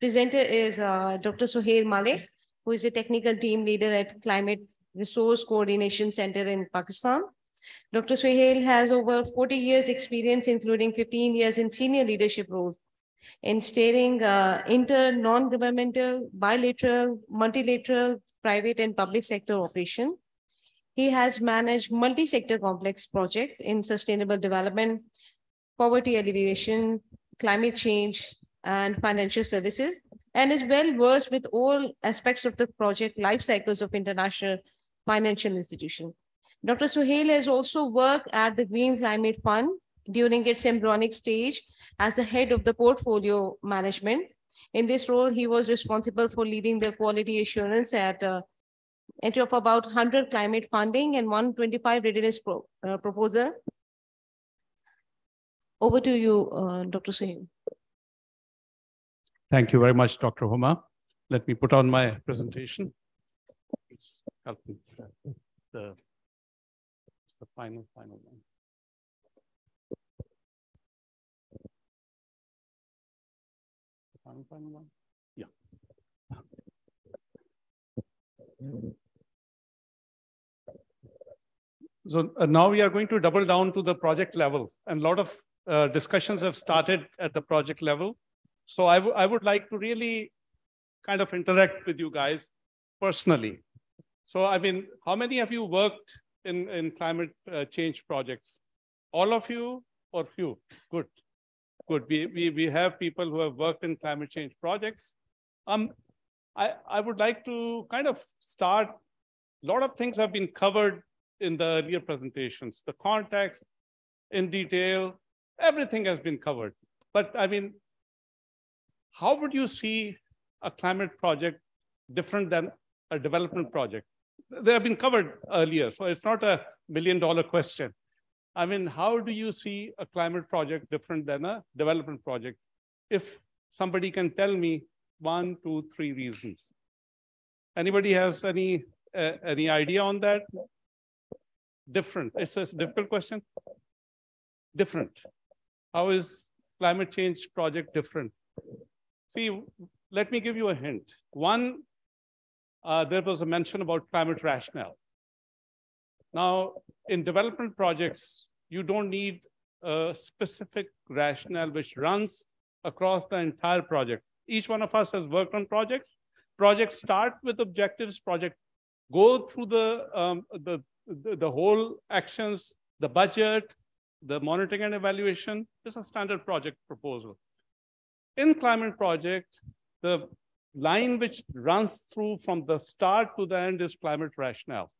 presenter is uh, Dr. Sohail Malik, who is a technical team leader at Climate Resource Coordination Center in Pakistan. Dr. Sohail has over 40 years experience, including 15 years in senior leadership roles in steering uh, inter, non-governmental, bilateral, multilateral, private and public sector operation. He has managed multi-sector complex projects in sustainable development, poverty alleviation, climate change, and financial services, and is well versed with all aspects of the project life cycles of international financial institutions. Dr. Sohail has also worked at the Green Climate Fund during its embryonic stage as the head of the portfolio management. In this role, he was responsible for leading the quality assurance at uh, entry of about 100 climate funding and 125 readiness pro, uh, proposal. Over to you, uh, Dr. Sohail. Thank you very much, Dr. Huma. Let me put on my presentation. The, the final, final one. The final, final one? Yeah. So uh, now we are going to double down to the project level and a lot of uh, discussions have started at the project level. So I, I would like to really kind of interact with you guys personally. So, I mean, how many of you worked in, in climate uh, change projects? All of you or few? Good, good. We, we, we have people who have worked in climate change projects. Um, I, I would like to kind of start, a lot of things have been covered in the earlier presentations, the context in detail, everything has been covered. But I mean, how would you see a climate project different than a development project? They have been covered earlier, so it's not a million dollar question. I mean, how do you see a climate project different than a development project? If somebody can tell me one, two, three reasons. Anybody has any uh, any idea on that? Different. It's a difficult question. Different. How is climate change project different? See, let me give you a hint. One, uh, there was a mention about climate rationale. Now, in development projects, you don't need a specific rationale which runs across the entire project. Each one of us has worked on projects. Projects start with objectives, project go through the, um, the, the, the whole actions, the budget, the monitoring and evaluation. This is a standard project proposal. In climate project, the line which runs through from the start to the end is climate rationale.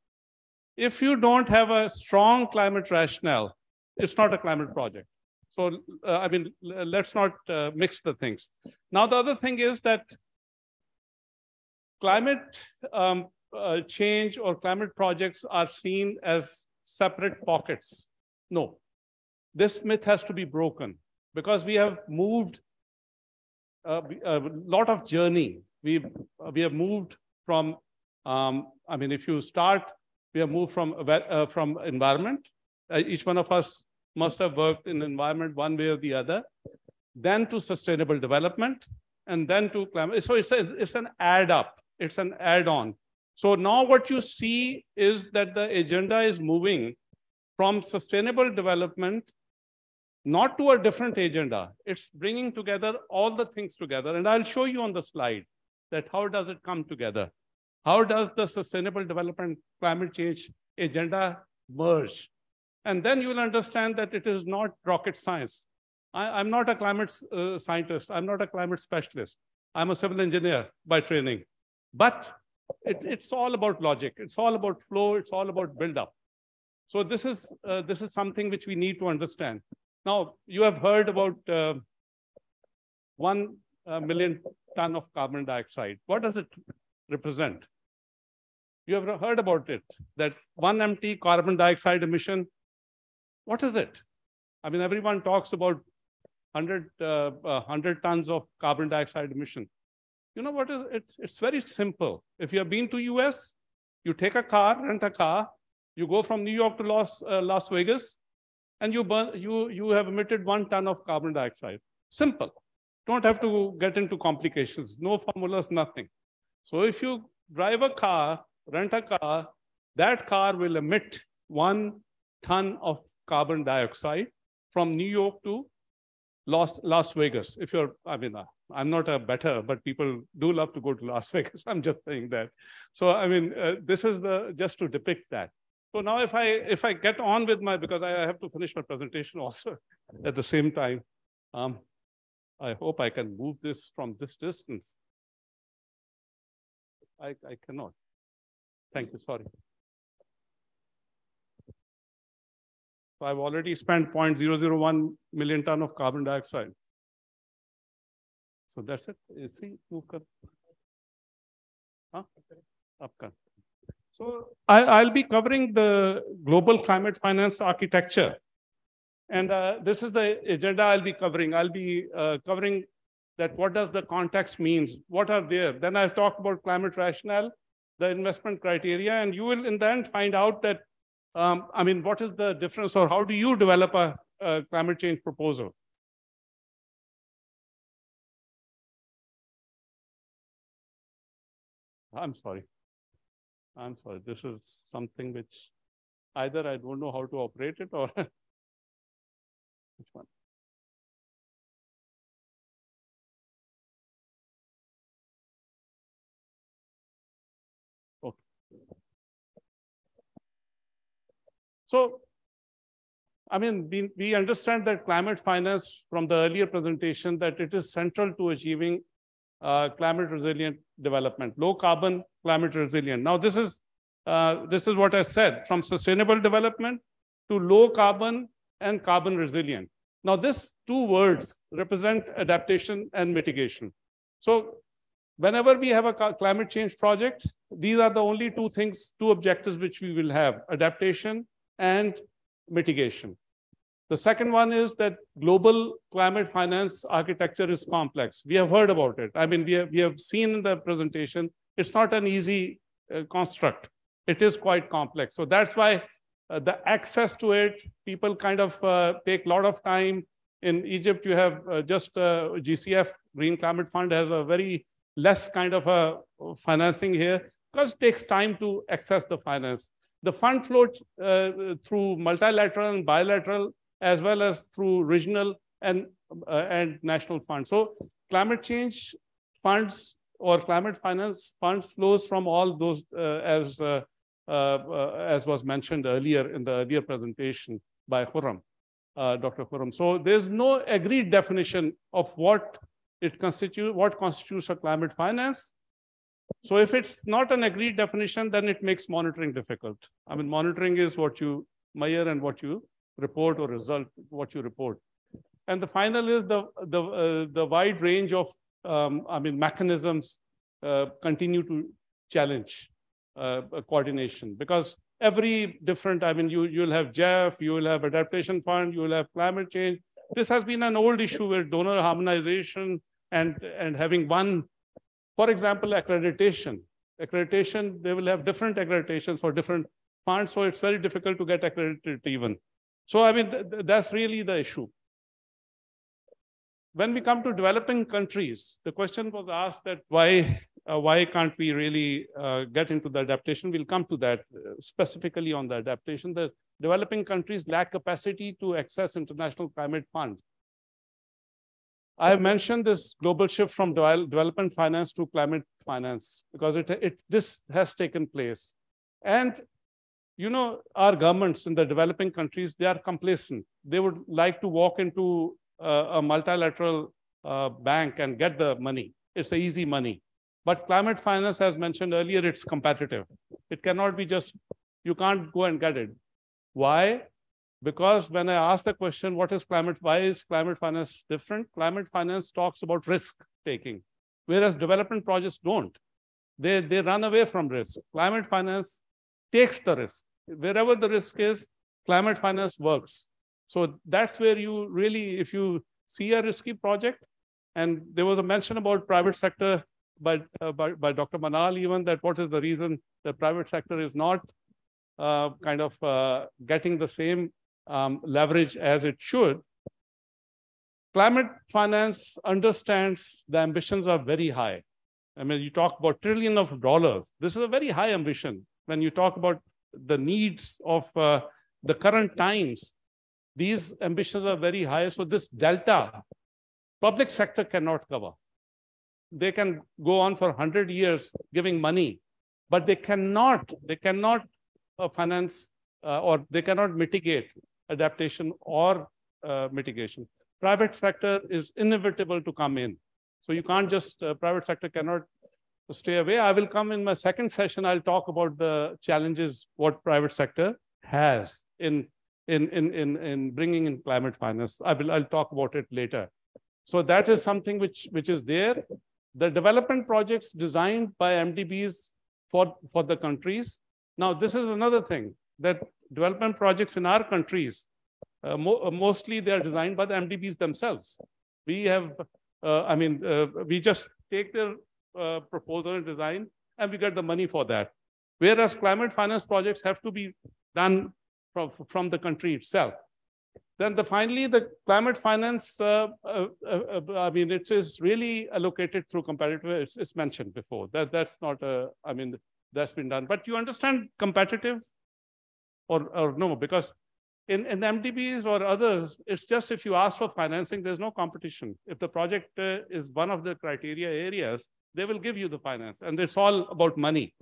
If you don't have a strong climate rationale, it's not a climate project. So, uh, I mean, let's not uh, mix the things. Now, the other thing is that climate um, uh, change or climate projects are seen as separate pockets. No, this myth has to be broken because we have moved a, a lot of journey. We we have moved from. Um, I mean, if you start, we have moved from uh, from environment. Uh, each one of us must have worked in environment one way or the other. Then to sustainable development, and then to climate. So it's a, it's an add up. It's an add on. So now what you see is that the agenda is moving from sustainable development not to a different agenda. It's bringing together all the things together. And I'll show you on the slide that how does it come together? How does the sustainable development climate change agenda merge? And then you will understand that it is not rocket science. I, am not a climate uh, scientist. I'm not a climate specialist. I'm a civil engineer by training. But it, it's all about logic. It's all about flow. It's all about build up. So this is, uh, this is something which we need to understand. Now, you have heard about uh, uh, million ton of carbon dioxide. What does it represent? You have heard about it, that one empty carbon dioxide emission. What is it? I mean, everyone talks about 100, uh, 100 tons of carbon dioxide emission. You know what is it? It's very simple. If you have been to US, you take a car, rent a car, you go from New York to Las, uh, Las Vegas, and you, burn, you, you have emitted one ton of carbon dioxide. Simple. don't have to get into complications, no formulas, nothing. So if you drive a car, rent a car, that car will emit one ton of carbon dioxide from New York to Las, Las Vegas. If you're, I mean, uh, I'm not a bettor, but people do love to go to Las Vegas. I'm just saying that. So, I mean, uh, this is the, just to depict that. So now if I, if I get on with my, because I have to finish my presentation also at the same time, um, I hope I can move this from this distance. I, I cannot. Thank you, sorry. So I've already spent 0.001 million ton of carbon dioxide. So that's it. You see, huh? So I, will be covering the global climate finance architecture. And uh, this is the agenda I'll be covering. I'll be uh, covering that what does the context means? What are there? Then I'll talk about climate rationale, the investment criteria, and you will in the end find out that um, I mean, what is the difference or how do you develop a, a climate change proposal? I'm sorry. I'm sorry. This is something which either I don't know how to operate it or which one? Okay. So, I mean, we, we understand that climate finance from the earlier presentation that it is central to achieving uh, climate resilient development, low carbon climate resilient. Now, this is uh, this is what I said from sustainable development to low carbon and carbon resilient. Now, these two words represent adaptation and mitigation. So, whenever we have a climate change project, these are the only two things, two objectives which we will have adaptation and mitigation. The second one is that global climate finance architecture is complex. We have heard about it. I mean, we have, we have seen in the presentation, it's not an easy uh, construct. It is quite complex. So that's why uh, the access to it, people kind of uh, take a lot of time. In Egypt, you have uh, just uh, GCF, Green Climate Fund, has a very less kind of a financing here because it takes time to access the finance the fund flow uh, through multilateral and bilateral, as well as through regional and, uh, and national funds. So climate change funds or climate finance funds flows from all those uh, as, uh, uh, as was mentioned earlier in the earlier presentation by Khurram, Dr. Khurram. So there's no agreed definition of what it constitutes, what constitutes a climate finance so if it's not an agreed definition, then it makes monitoring difficult. I mean, monitoring is what you measure and what you report or result, what you report. And the final is the, the, uh, the wide range of, um, I mean, mechanisms uh, continue to challenge uh, coordination because every different, I mean, you, you'll have GEF, you will have adaptation fund, you will have climate change. This has been an old issue where donor harmonization and, and having one for example, accreditation. Accreditation, they will have different accreditations for different funds, so it's very difficult to get accredited even. So, I mean, th that's really the issue. When we come to developing countries, the question was asked that why, uh, why can't we really uh, get into the adaptation? We'll come to that uh, specifically on the adaptation. The developing countries lack capacity to access international climate funds. I have mentioned this global shift from development finance to climate finance because it, it, this has taken place. And, you know, our governments in the developing countries, they are complacent. They would like to walk into a multilateral uh, bank and get the money. It's easy money. But climate finance, as mentioned earlier, it's competitive. It cannot be just, you can't go and get it. Why? Because when I ask the question, what is climate, why is climate finance different? Climate finance talks about risk taking, whereas development projects don't. They, they run away from risk. Climate finance takes the risk. Wherever the risk is, climate finance works. So that's where you really, if you see a risky project, and there was a mention about private sector by, uh, by, by Dr. Manal even that what is the reason the private sector is not uh, kind of uh, getting the same um, leverage as it should, climate finance understands the ambitions are very high. I mean, you talk about trillion of dollars. This is a very high ambition. When you talk about the needs of uh, the current times, these ambitions are very high. So this delta, public sector cannot cover. They can go on for 100 years giving money, but they cannot, they cannot uh, finance uh, or they cannot mitigate adaptation or uh, mitigation. Private sector is inevitable to come in. So you can't just, uh, private sector cannot stay away. I will come in my second session. I'll talk about the challenges what private sector has in, in, in, in, in bringing in climate finance. I will, I'll talk about it later. So that is something which, which is there. The development projects designed by MDBs for, for the countries. Now, this is another thing that development projects in our countries, uh, mo uh, mostly they are designed by the MDBs themselves. We have, uh, I mean, uh, we just take their uh, proposal and design and we get the money for that. Whereas climate finance projects have to be done from, from the country itself. Then the, finally, the climate finance, uh, I mean, it is really allocated through competitive, it's, it's mentioned before. That, that's not, a, I mean, that's been done. But you understand competitive or, or no, because in, in MDBs or others, it's just if you ask for financing, there's no competition. If the project uh, is one of the criteria areas, they will give you the finance. And it's all about money.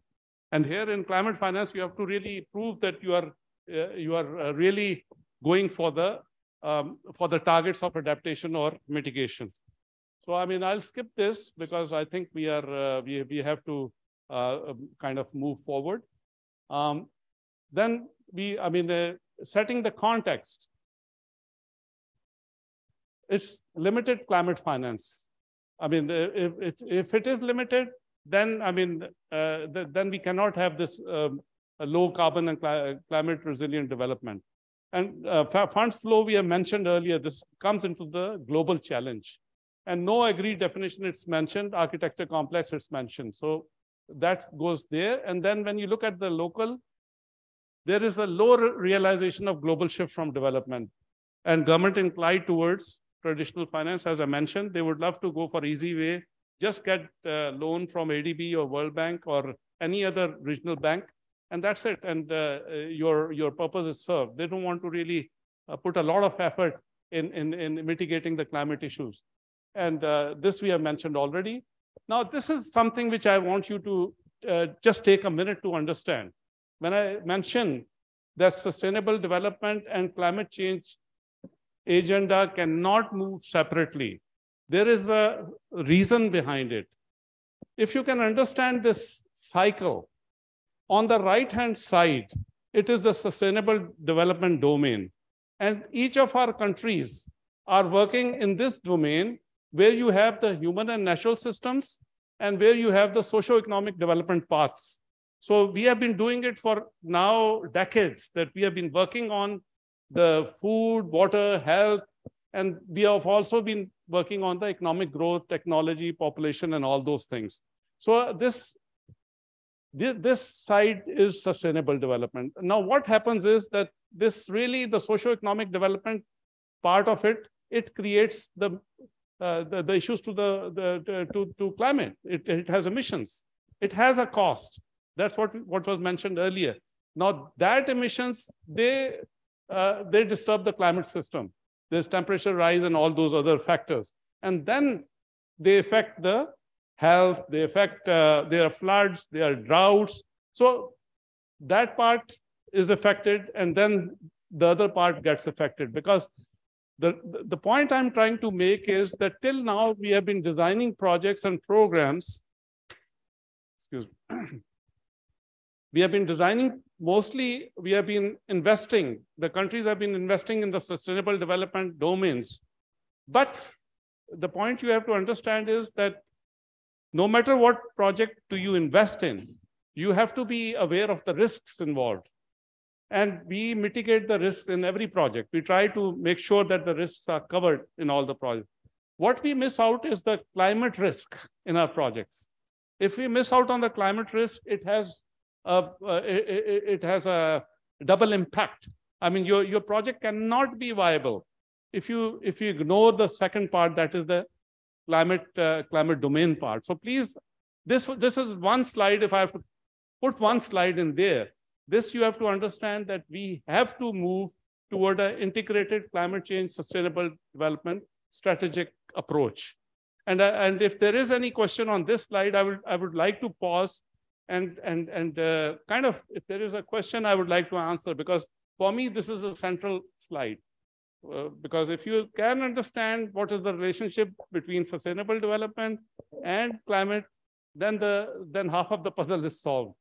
And here in climate finance, you have to really prove that you are, uh, you are uh, really going for the, um, for the targets of adaptation or mitigation. So, I mean, I'll skip this because I think we are, uh, we, we have to uh, um, kind of move forward. Um, then we, I mean, uh, setting the context, it's limited climate finance. I mean, uh, if, if, if it is limited, then, I mean, uh, the, then we cannot have this um, low carbon and cli climate resilient development. And uh, funds flow, we have mentioned earlier, this comes into the global challenge. And no agreed definition, it's mentioned, architecture complex, it's mentioned. So that goes there. And then when you look at the local, there is a lower realization of global shift from development. And government inclined towards traditional finance, as I mentioned, they would love to go for easy way, just get a loan from ADB or World Bank or any other regional bank, and that's it. And uh, your, your purpose is served. They don't want to really uh, put a lot of effort in, in, in mitigating the climate issues. And uh, this we have mentioned already. Now, this is something which I want you to uh, just take a minute to understand when I mention that sustainable development and climate change agenda cannot move separately, there is a reason behind it. If you can understand this cycle, on the right-hand side, it is the sustainable development domain. And each of our countries are working in this domain where you have the human and natural systems and where you have the socio-economic development paths. So we have been doing it for now decades that we have been working on the food, water, health, and we have also been working on the economic growth, technology, population, and all those things. So this, this side is sustainable development. Now, what happens is that this really, the socio-economic development part of it, it creates the, uh, the, the, issues to the, the to, to climate. It, it has emissions. It has a cost. That's what, what was mentioned earlier. Now that emissions, they, uh, they disturb the climate system. There's temperature rise and all those other factors. And then they affect the health, they affect, uh, there are floods, there are droughts. So that part is affected and then the other part gets affected because the, the point I'm trying to make is that till now we have been designing projects and programs, excuse me, we have been designing, mostly we have been investing, the countries have been investing in the sustainable development domains. But the point you have to understand is that no matter what project do you invest in, you have to be aware of the risks involved. And we mitigate the risks in every project. We try to make sure that the risks are covered in all the projects. What we miss out is the climate risk in our projects. If we miss out on the climate risk, it has uh, it, it, has a double impact. I mean, your, your project cannot be viable if you if you ignore the second part, that is the climate uh, climate domain part. So please, this this is one slide. If I have to put one slide in there, this you have to understand that we have to move toward an integrated climate change sustainable development strategic approach. And, uh, and if there is any question on this slide, I would, I would like to pause and, and, and uh, kind of, if there is a question I would like to answer, because for me, this is a central slide. Uh, because if you can understand what is the relationship between sustainable development and climate, then the then half of the puzzle is solved.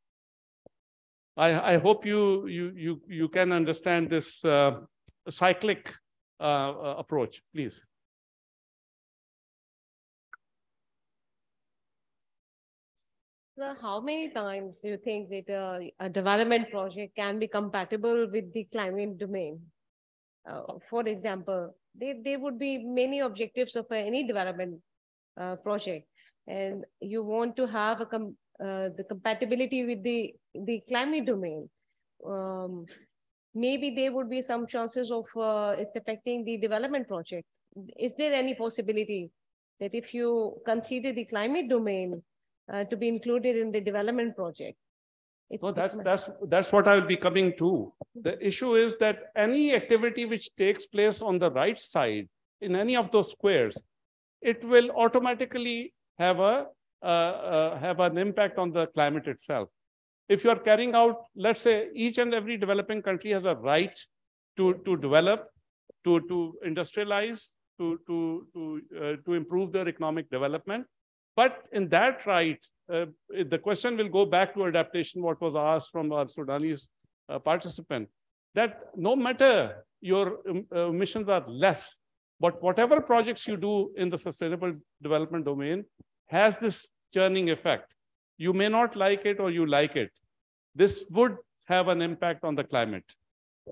I, I hope you you you you can understand this uh, cyclic uh, uh approach, please. So how many times do you think that uh, a development project can be compatible with the climate domain? Uh, for example, there, there would be many objectives of any development uh, project, and you want to have a com uh, the compatibility with the, the climate domain. Um, maybe there would be some chances of uh, it affecting the development project. Is there any possibility that if you consider the climate domain, uh, to be included in the development project. It, no, that's, that's, that's what I'll be coming to. The issue is that any activity which takes place on the right side in any of those squares, it will automatically have a uh, uh, have an impact on the climate itself. If you are carrying out, let's say, each and every developing country has a right to, to develop, to, to industrialize, to, to, to, uh, to improve their economic development. But in that right, uh, the question will go back to adaptation, what was asked from our Sudanese uh, participant, that no matter your um, uh, emissions are less, but whatever projects you do in the sustainable development domain has this churning effect. You may not like it or you like it. This would have an impact on the climate.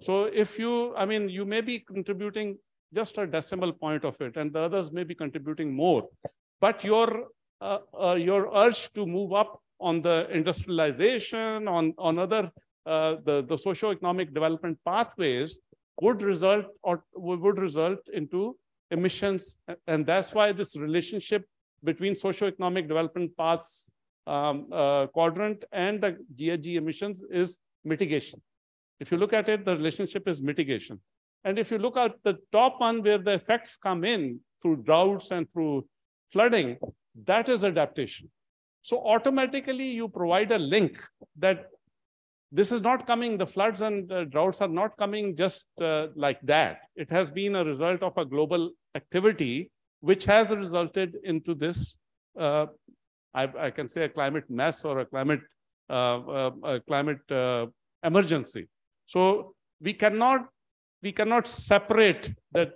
So if you, I mean, you may be contributing just a decimal point of it and the others may be contributing more, but your uh, uh, your urge to move up on the industrialization, on, on other, uh, the, the socio-economic development pathways would result or would result into emissions. And that's why this relationship between socio-economic development paths um, uh, quadrant and the GHG emissions is mitigation. If you look at it, the relationship is mitigation. And if you look at the top one where the effects come in through droughts and through flooding, that is adaptation. So automatically you provide a link that this is not coming, the floods and the droughts are not coming just uh, like that. It has been a result of a global activity which has resulted into this, uh, I, I, can say a climate mess or a climate, uh, uh a climate uh, emergency. So we cannot, we cannot separate that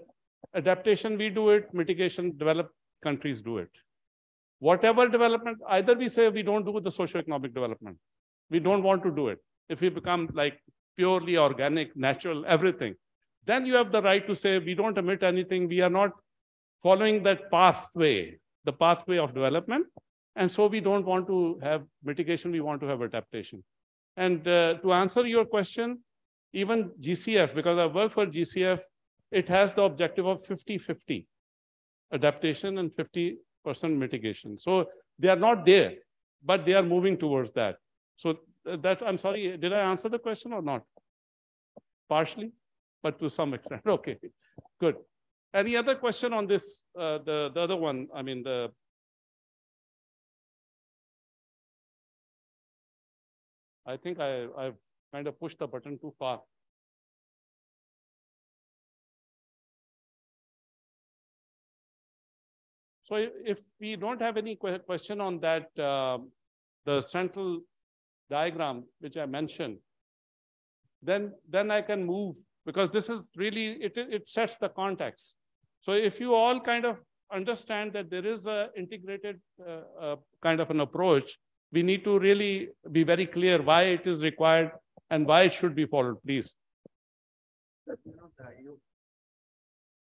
adaptation, we do it, mitigation, developed countries do it whatever development, either we say we don't do the socio-economic development. We don't want to do it. If we become like purely organic, natural, everything, then you have the right to say we don't emit anything. We are not following that pathway, the pathway of development. And so we don't want to have mitigation, we want to have adaptation. And uh, to answer your question, even GCF, because I work for GCF, it has the objective of 50-50 adaptation and 50 percent mitigation. So they are not there, but they are moving towards that. So that, I'm sorry, did I answer the question or not? Partially, but to some extent. Okay, good. Any other question on this, uh, the, the other one, I mean, the I think I, I've kind of pushed the button too far. So if we don't have any question on that, uh, the central diagram, which I mentioned, then, then I can move because this is really, it, it sets the context. So if you all kind of understand that there is a integrated uh, uh, kind of an approach, we need to really be very clear why it is required and why it should be followed, please.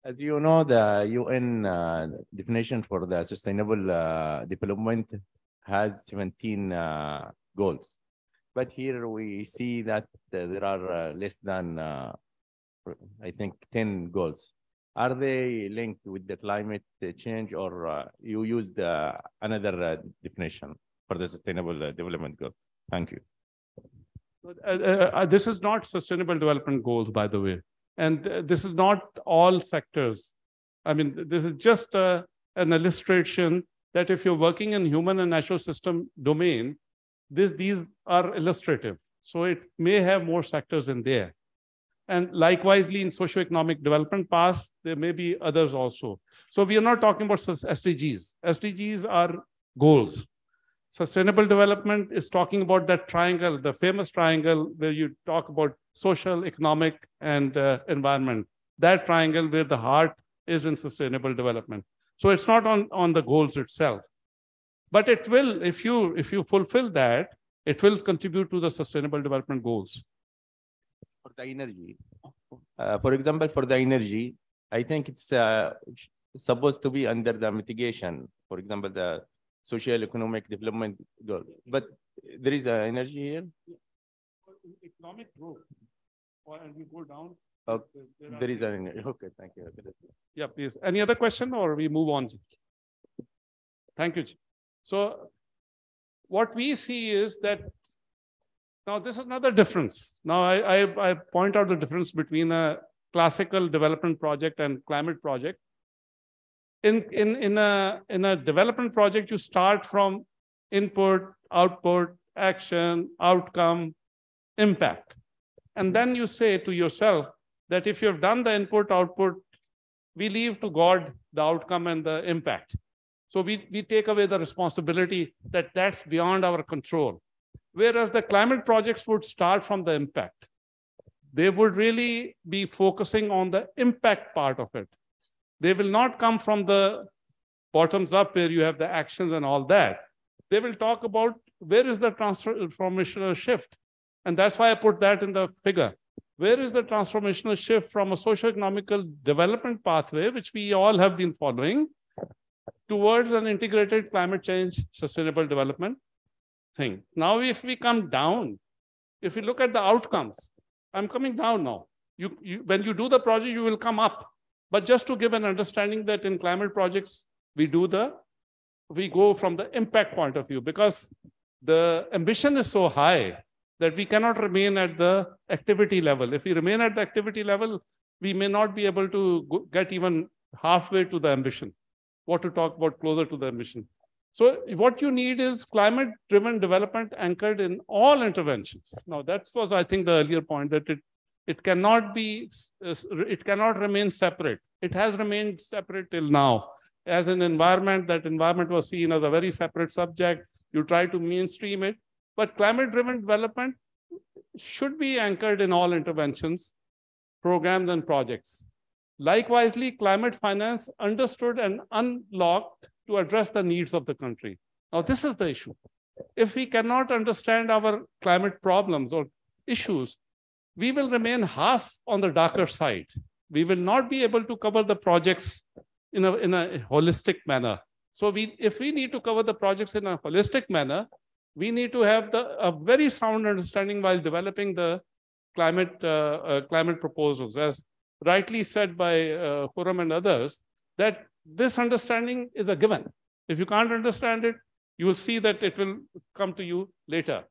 As you know, the UN uh, definition for the sustainable uh, development has 17 uh, goals. But here we see that there are uh, less than, uh, I think, 10 goals. are they linked with the climate change or uh, you used uh, another uh, definition for the sustainable uh, development goal? Thank you. Uh, uh, this is not sustainable development goals, by the way. And this is not all sectors. I mean, this is just an illustration that if you're working in human and natural system domain, this, these are illustrative. So it may have more sectors in there. And likewise, in socioeconomic development paths, there may be others also. So we are not talking about SDGs. SDGs are goals. Sustainable development is talking about that triangle, the famous triangle where you talk about social, economic, and uh, environment. That triangle where the heart is in sustainable development. So it's not on, on the goals itself. But it will, if you, if you fulfill that, it will contribute to the sustainable development goals. For the energy, uh, for example, for the energy, I think it's uh, supposed to be under the mitigation. For example, the social economic development goal. But there is uh, energy here. Economic growth. And we go down. Okay. There, there is an energy. Okay, thank you. Yeah, please. Any other question or we move on? Thank you. So what we see is that now this is another difference. Now I, I, I point out the difference between a classical development project and climate project. In, in, in, a, in a development project, you start from input, output, action, outcome, impact. And then you say to yourself that if you've done the input, output, we leave to God the outcome and the impact. So we, we take away the responsibility that that's beyond our control. Whereas the climate projects would start from the impact. They would really be focusing on the impact part of it. They will not come from the bottoms up where you have the actions and all that. They will talk about where is the transformational shift. And that's why I put that in the figure. Where is the transformational shift from a socio-economical development pathway, which we all have been following, towards an integrated climate change sustainable development thing. Now, if we come down, if we look at the outcomes, I'm coming down now. You, you, when you do the project, you will come up. But just to give an understanding that in climate projects, we do the, we go from the impact point of view because the ambition is so high that we cannot remain at the activity level. If we remain at the activity level, we may not be able to get even halfway to the ambition what to talk about closer to the ambition. So what you need is climate-driven development anchored in all interventions. Now that was, I think, the earlier point that it it cannot be, it cannot remain separate. It has remained separate till now. As an environment, that environment was seen as a very separate subject. You try to mainstream it, but climate-driven development should be anchored in all interventions, programs, and projects. Likewise, climate finance understood and unlocked to address the needs of the country. Now, this is the issue. If we cannot understand our climate problems or issues, we will remain half on the darker side. We will not be able to cover the projects in a, in a holistic manner. So we, if we need to cover the projects in a holistic manner, we need to have the, a very sound understanding while developing the climate, uh, uh, climate proposals. As rightly said by uh, Khurram and others, that this understanding is a given. If you can't understand it, you will see that it will come to you later.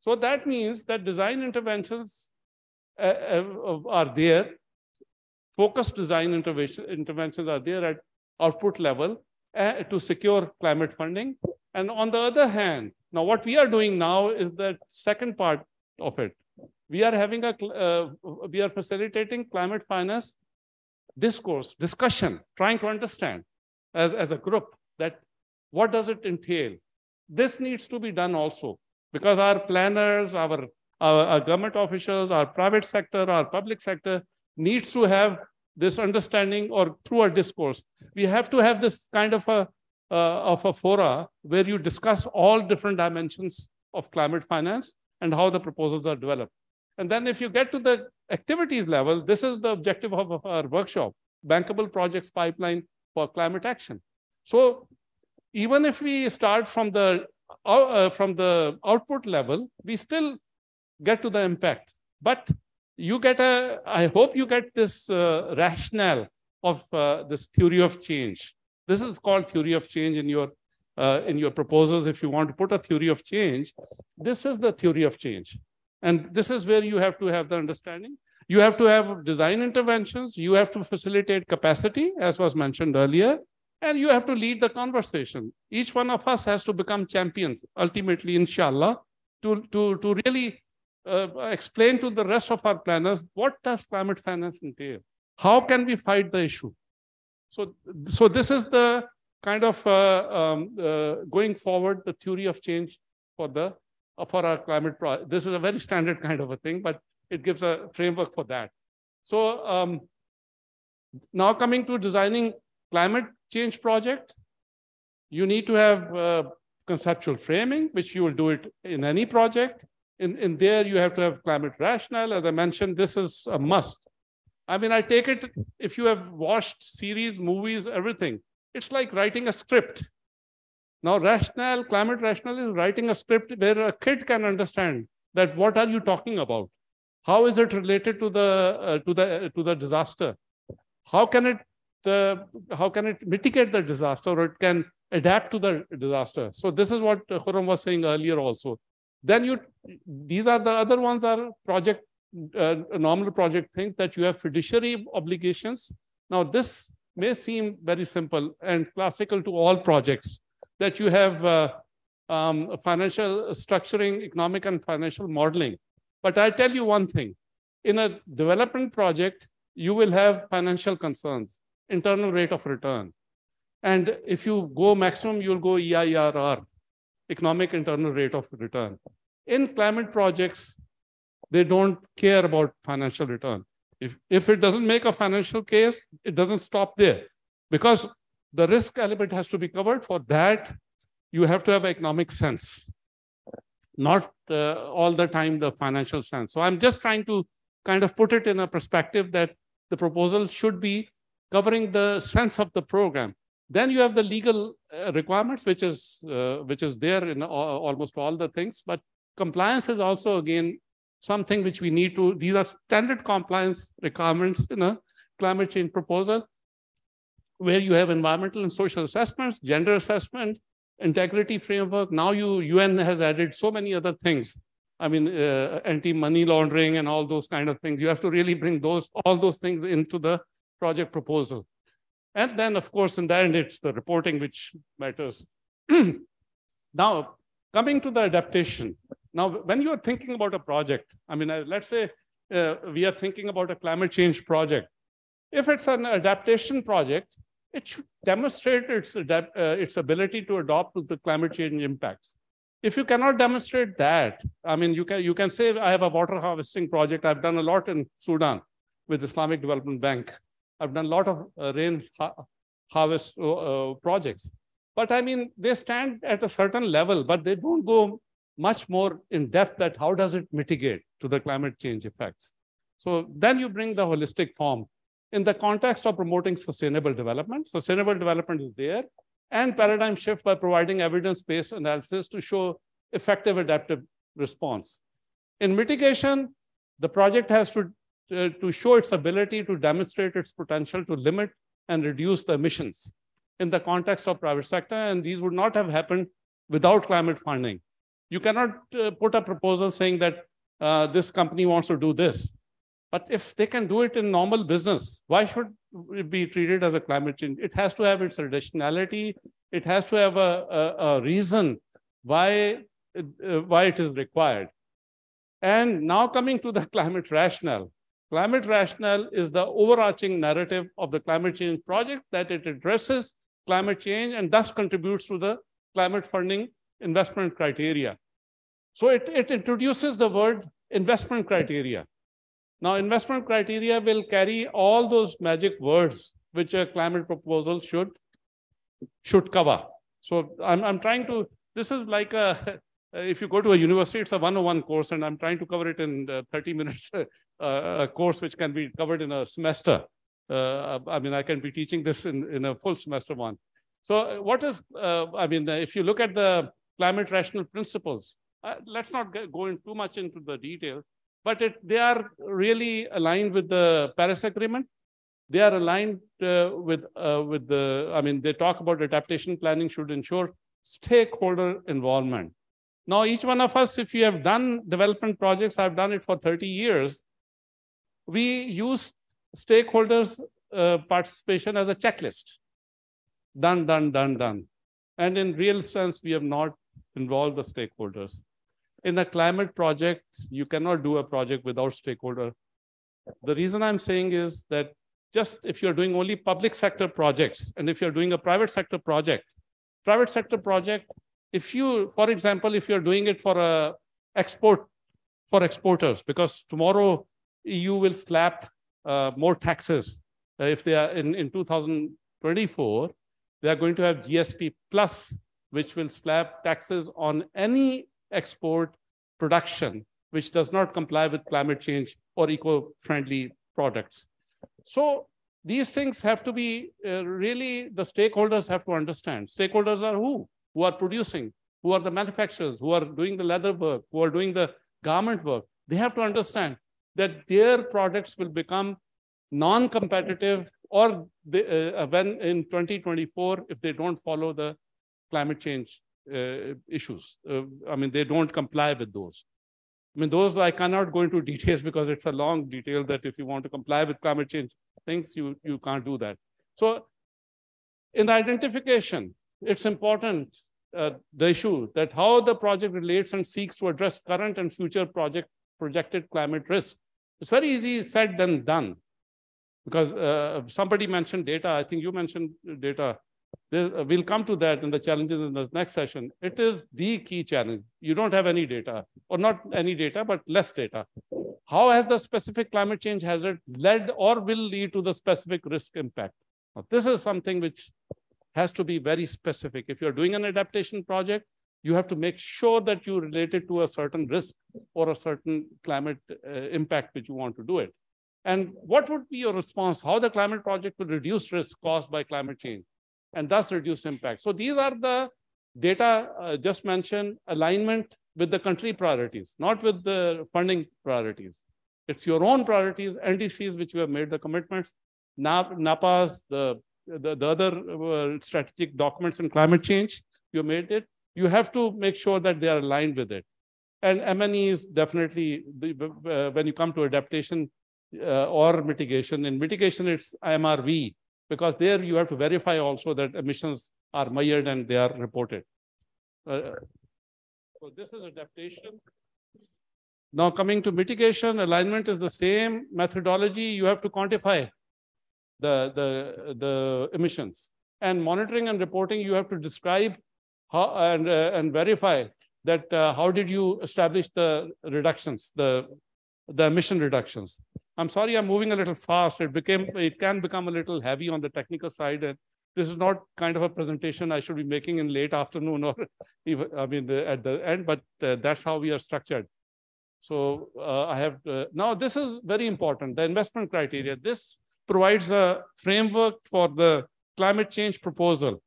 So that means that design interventions are there, focused design intervention, interventions are there at output level uh, to secure climate funding. And on the other hand, now what we are doing now is the second part of it we are having a, uh, we are facilitating climate finance discourse, discussion, trying to understand as, as a group that what does it entail? This needs to be done also because our planners, our, our, our government officials, our private sector, our public sector needs to have this understanding or through a discourse. We have to have this kind of a, uh, of a fora where you discuss all different dimensions of climate finance and how the proposals are developed. And then if you get to the activities level, this is the objective of our workshop, bankable projects pipeline for climate action. So even if we start from the, uh, from the output level, we still get to the impact. But you get a, I hope you get this uh, rationale of uh, this theory of change. This is called theory of change in your uh, in your proposals. If you want to put a theory of change, this is the theory of change. And this is where you have to have the understanding. You have to have design interventions. You have to facilitate capacity, as was mentioned earlier. And you have to lead the conversation. Each one of us has to become champions, ultimately, inshallah, to, to, to really uh, explain to the rest of our planners, what does climate finance entail? How can we fight the issue? So, so this is the kind of uh, um, uh, going forward, the theory of change for the uh, for our climate. Pro this is a very standard kind of a thing, but it gives a framework for that. So um, now coming to designing climate change project, you need to have uh, conceptual framing, which you will do it in any project. In, in there, you have to have climate rationale. As I mentioned, this is a must. I mean, I take it if you have watched series, movies, everything, it's like writing a script. Now, rationale, climate rationale is writing a script where a kid can understand that what are you talking about? How is it related to the uh, to the uh, to the disaster? How can it uh, how can it mitigate the disaster or it can adapt to the disaster? So this is what Khurram was saying earlier also. Then you these are the other ones are project uh, normal project things that you have fiduciary obligations. Now this may seem very simple and classical to all projects that you have uh, um, financial structuring, economic and financial modeling. But I tell you one thing, in a development project, you will have financial concerns, internal rate of return. And if you go maximum, you'll go EIRR, economic internal rate of return. In climate projects, they don't care about financial return. If, if it doesn't make a financial case, it doesn't stop there because the risk element has to be covered. For that, you have to have economic sense not uh, all the time the financial sense. So I'm just trying to kind of put it in a perspective that the proposal should be covering the sense of the program. Then you have the legal requirements, which is uh, which is there in all, almost all the things. But compliance is also again something which we need to. These are standard compliance requirements in a climate change proposal, where you have environmental and social assessments, gender assessment, integrity framework. Now you UN has added so many other things. I mean, uh, anti-money laundering and all those kind of things. You have to really bring those all those things into the project proposal. And then, of course, in the end, it's the reporting which matters. now, coming to the adaptation. Now, when you are thinking about a project, I mean, uh, let's say uh, we are thinking about a climate change project. If it's an adaptation project, it should demonstrate its, uh, its ability to adopt to the climate change impacts. If you cannot demonstrate that, I mean, you can, you can say, I have a water harvesting project. I've done a lot in Sudan with Islamic Development Bank. I've done a lot of uh, rain ha harvest uh, uh, projects. But I mean, they stand at a certain level, but they don't go much more in depth that how does it mitigate to the climate change effects. So then you bring the holistic form in the context of promoting sustainable development. Sustainable development is there and paradigm shift by providing evidence-based analysis to show effective adaptive response. In mitigation, the project has to, uh, to show its ability to demonstrate its potential to limit and reduce the emissions in the context of private sector, and these would not have happened without climate funding. You cannot uh, put a proposal saying that uh, this company wants to do this. But if they can do it in normal business, why should it be treated as a climate change? It has to have its additionality. It has to have a, a, a reason why uh, why it is required. And now coming to the climate rationale. Climate rationale is the overarching narrative of the climate change project that it addresses climate change and thus contributes to the climate funding investment criteria. So it, it introduces the word investment criteria. Now, investment criteria will carry all those magic words which a climate proposal should, should cover. So I'm, I'm trying to, this is like a, if you go to a university, it's a 101 course, and I'm trying to cover it in uh, 30 minutes, uh, a course which can be covered in a semester. Uh, I mean, I can be teaching this in, in a full semester one. So what is, uh, I mean, if you look at the climate rational principles, uh, let's not go in too much into the detail, but it, they are really aligned with the Paris Agreement. they are aligned uh, with, uh, with the, I mean, they talk about adaptation planning should ensure stakeholder involvement. Now, each one of us, if you have done development projects, I've done it for 30 years, we use stakeholders uh, participation as a checklist. Done, done, done, done. And in real sense, we have not involved the stakeholders. In a climate project, you cannot do a project without stakeholder. The reason I'm saying is that just if you're doing only public sector projects, and if you're doing a private sector project, private sector project, if you, for example, if you're doing it for a export, for exporters, because tomorrow EU will slap uh, more taxes. Uh, if they are in, in 2024, they are going to have GSP plus, which will slap taxes on any export production, which does not comply with climate change or eco-friendly products. So these things have to be uh, really the stakeholders have to understand. Stakeholders are who? Who are producing, who are the manufacturers, who are doing the leather work, who are doing the garment work. They have to understand that their products will become non-competitive or they, uh, when in 2024, if they don't follow the climate change uh, issues. Uh, I mean, they don't comply with those. I mean, those I cannot go into details because it's a long detail that if you want to comply with climate change things, you, you can't do that. So in the identification, it's important, uh, the issue that how the project relates and seeks to address current and future project projected climate risk. It's very easy said than done because uh, somebody mentioned data. I think you mentioned data. We'll come to that in the challenges in the next session. It is the key challenge. You don't have any data, or not any data, but less data. How has the specific climate change hazard led or will lead to the specific risk impact? Now, this is something which has to be very specific. If you're doing an adaptation project, you have to make sure that you relate it to a certain risk or a certain climate uh, impact which you want to do it. And what would be your response? How the climate project will reduce risk caused by climate change and thus reduce impact. So these are the data uh, just mentioned, alignment with the country priorities, not with the funding priorities. It's your own priorities, NDCs, which you have made the commitments, NAPAs, the, the, the other uh, strategic documents in climate change, you made it. You have to make sure that they are aligned with it. And M&E is definitely, uh, when you come to adaptation uh, or mitigation, in mitigation, it's IMRV, because there you have to verify also that emissions are measured and they are reported. Uh, so this is adaptation. Now coming to mitigation, alignment is the same methodology. You have to quantify the, the, the emissions. And monitoring and reporting, you have to describe how, and, uh, and verify that uh, how did you establish the reductions, the, the emission reductions. I'm sorry, I'm moving a little fast. It became, it can become a little heavy on the technical side. And this is not kind of a presentation I should be making in late afternoon or even, I mean, the, at the end, but uh, that's how we are structured. So uh, I have, uh, now this is very important, the investment criteria. This provides a framework for the climate change proposal.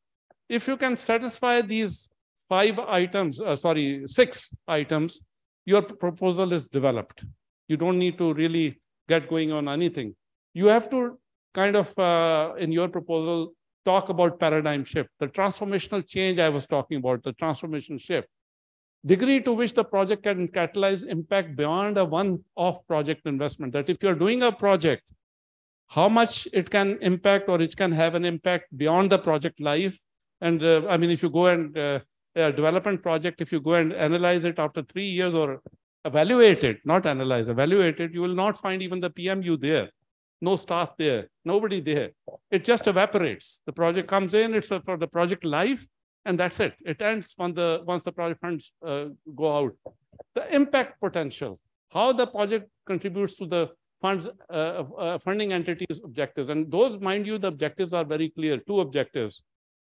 If you can satisfy these five items, uh, sorry, six items, your proposal is developed. You don't need to really get going on anything. You have to kind of, uh, in your proposal, talk about paradigm shift, the transformational change I was talking about, the transformation shift. Degree to which the project can catalyze impact beyond a one-off project investment. That if you're doing a project, how much it can impact or it can have an impact beyond the project life. And uh, I mean, if you go and uh, a development project, if you go and analyze it after three years or evaluate it, not analyze, evaluate it, you will not find even the PMU there no staff there, nobody there. It just evaporates. The project comes in, it's for the project life, and that's it. It ends when the, once the project funds uh, go out. The impact potential, how the project contributes to the funds, uh, uh, funding entities' objectives. And those, mind you, the objectives are very clear, two objectives,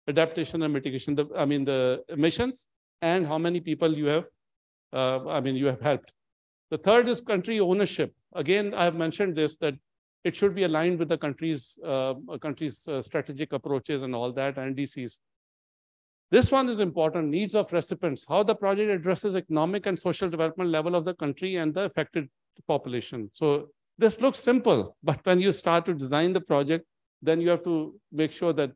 adaptation and mitigation, the, I mean, the emissions and how many people you have, uh, I mean, you have helped. The third is country ownership. Again, I have mentioned this, that it should be aligned with the country's, uh, country's uh, strategic approaches and all that, NDCs. This one is important, needs of recipients, how the project addresses economic and social development level of the country and the affected population. So this looks simple, but when you start to design the project, then you have to make sure that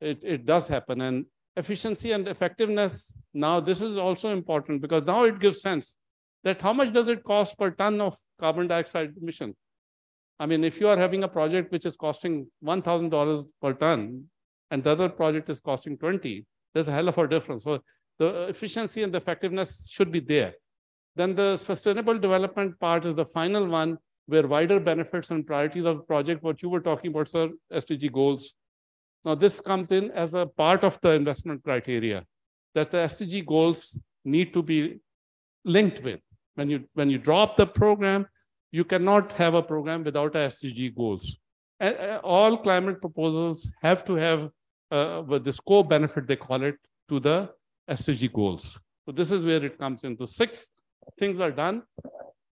it, it does happen. And efficiency and effectiveness, now this is also important because now it gives sense that how much does it cost per ton of carbon dioxide emission? I mean, if you are having a project which is costing $1,000 per ton and the other project is costing 20, there's a hell of a difference. So the efficiency and the effectiveness should be there. Then the sustainable development part is the final one where wider benefits and priorities of the project, what you were talking about, sir, SDG goals. Now this comes in as a part of the investment criteria that the SDG goals need to be linked with. When you, when you drop the program, you cannot have a program without SDG goals. And all climate proposals have to have uh, the scope benefit, they call it, to the SDG goals. So this is where it comes into. Six things are done.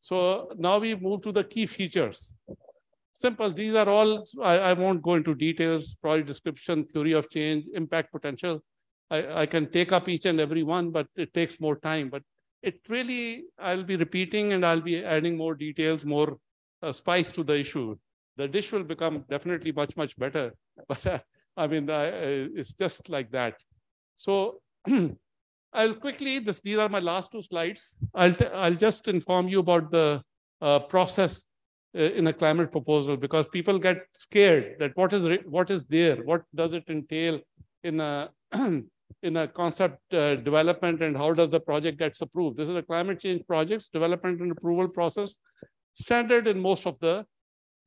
So now we move to the key features. Simple, these are all, I, I won't go into details, project description, theory of change, impact potential. I, I can take up each and every one, but it takes more time. But it really, I'll be repeating and I'll be adding more details, more uh, spice to the issue. The dish will become definitely much, much better. But uh, I mean, uh, it's just like that. So I'll quickly, this, these are my last two slides. I'll, I'll just inform you about the uh, process uh, in a climate proposal because people get scared that what is, what is there? What does it entail in a in a concept uh, development and how does the project gets approved. This is a climate change projects development and approval process, standard in most of the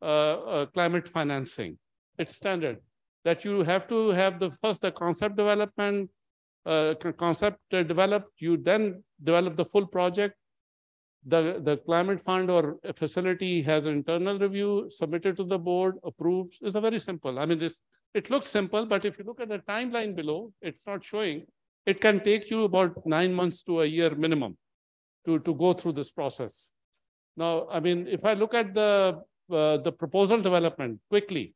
uh, uh, climate financing. It's standard that you have to have the first the concept development, uh, concept developed, you then develop the full project. The, the climate fund or facility has an internal review submitted to the board, approved. It's a very simple. I mean, this it looks simple, but if you look at the timeline below, it's not showing. It can take you about nine months to a year minimum to, to go through this process. Now, I mean, if I look at the, uh, the proposal development quickly,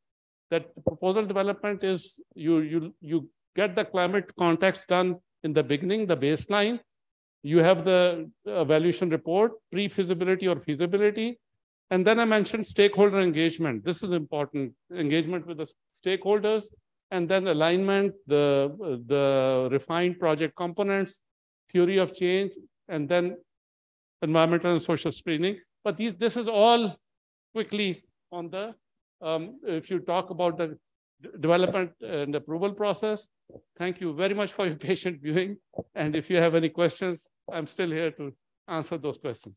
that proposal development is you, you, you get the climate context done in the beginning, the baseline. You have the evaluation report, pre-feasibility or feasibility, and then I mentioned stakeholder engagement. This is important, engagement with the stakeholders, and then alignment, the, the refined project components, theory of change, and then environmental and social screening. But these, this is all quickly on the, um, if you talk about the development and approval process. Thank you very much for your patient viewing. And if you have any questions, I'm still here to answer those questions.